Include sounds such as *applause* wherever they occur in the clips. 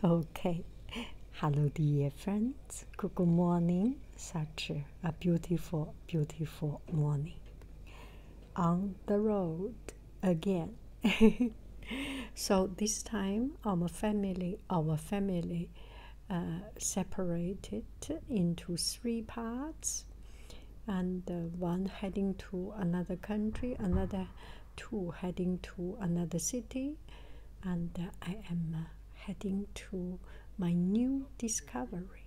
*laughs* Okay. Hello, dear friends. Good morning. Such a beautiful, beautiful morning. On the road again. *laughs* so this time, our family, our family, uh, separated into three parts, and uh, one heading to another country, another two heading to another city, and uh, I am uh, heading to my new discovery.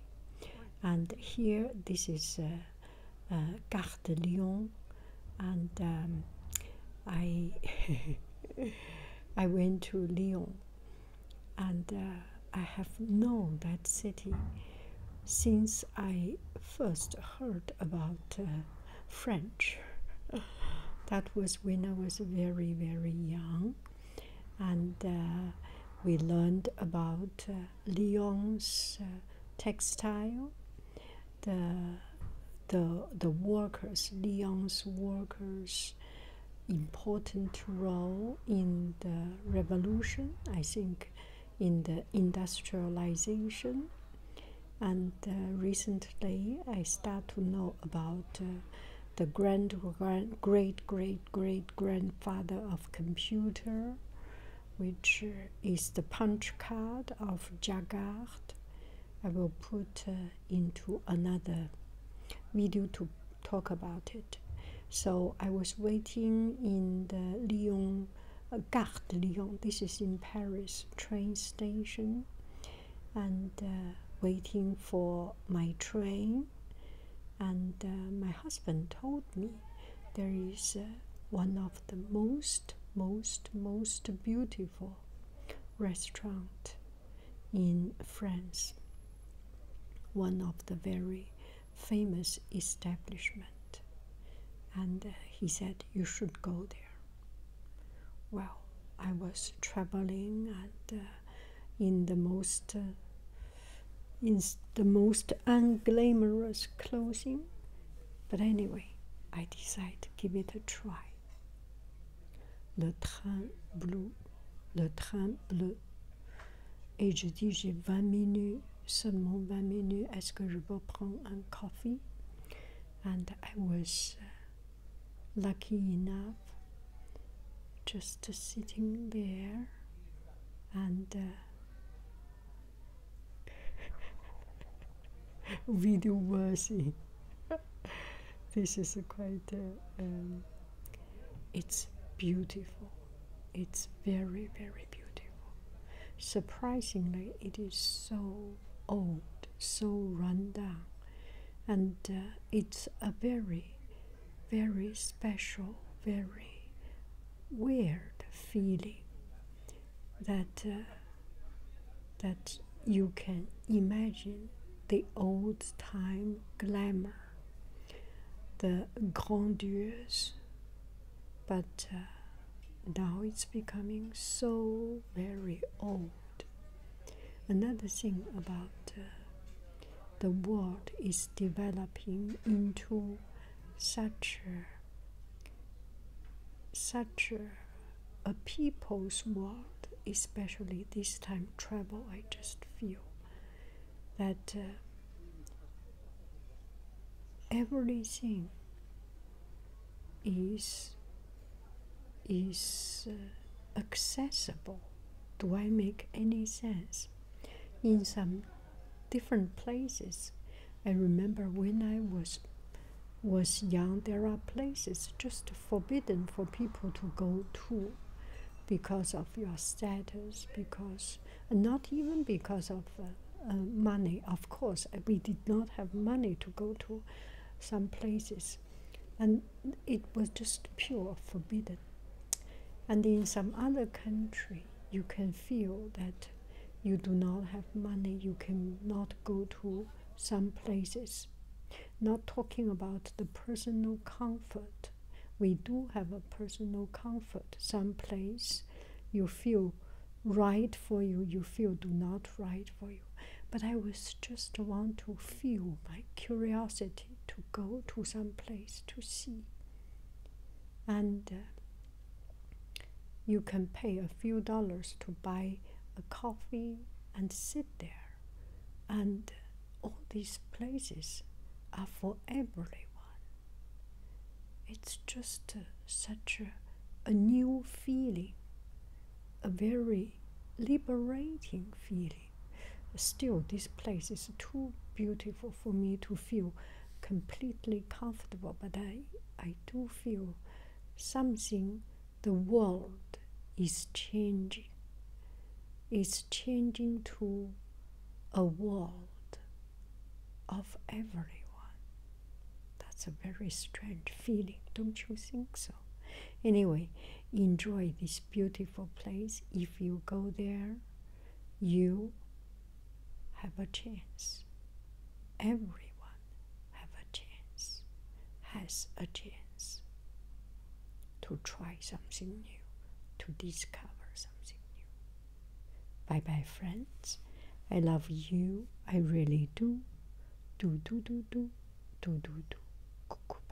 And here, this is uh, uh, Gare de Lyon, and um, I *laughs* I went to Lyon, and uh, I have known that city since I first heard about uh, French. *laughs* that was when I was very very young, and uh, we learned about uh, Lyon's uh, textile, the the the workers, Lyon's workers, important role in the revolution. I think in the industrialization, and uh, recently I start to know about. Uh, the grand, grand, great, great, great grandfather of computer, which is the punch card of Jacquard. I will put uh, into another video to talk about it. So I was waiting in the Lyon, uh, Gare de Lyon, this is in Paris, train station, and uh, waiting for my train. And uh, my husband told me there is uh, one of the most most, most beautiful restaurant in France. One of the very famous establishment. And uh, he said, You should go there. Well, I was traveling and uh, in the most uh, in the most unglamorous clothing. But anyway, I decided to give it a try le train bleu, le train bleu. Et je dis, j'ai 20 minutes, seulement 20 minutes, est-ce que je peux prendre un coffee? And I was uh, lucky enough just sitting there and uh, *laughs* video worthy. *laughs* this is quite, uh, um, it's beautiful. It's very, very beautiful. Surprisingly, it is so old, so run down, and uh, it's a very, very special, very weird feeling that uh, that you can imagine the old time glamour, the grandeurs but uh, now it's becoming so very old. Another thing about uh, the world is developing into such a, such a, a people's world, especially this time travel. I just feel that uh, everything is is uh, accessible. Do I make any sense? In some different places, I remember when I was was young, there are places just forbidden for people to go to because of your status, because not even because of uh, uh, money. Of course, we did not have money to go to some places, and it was just pure forbidden. And in some other country, you can feel that you do not have money, you cannot go to some places. Not talking about the personal comfort. We do have a personal comfort. Some place you feel right for you, you feel do not right for you. But I was just want to feel my curiosity to go to some place to see. And uh, you can pay a few dollars to buy a coffee and sit there. And all these places are for everyone. It's just such a, a new feeling, a very liberating feeling. Still, this place is too beautiful for me to feel completely comfortable, but I, I do feel something, the world is changing. It's changing to a world of everyone. That's a very strange feeling, don't you think so? Anyway, enjoy this beautiful place. If you go there, you have a chance. Everyone have a chance, has a chance to try something new, to discover something new. Bye bye, friends. I love you. I really do. Do, do, do, do, do, do, do. Cuckoo.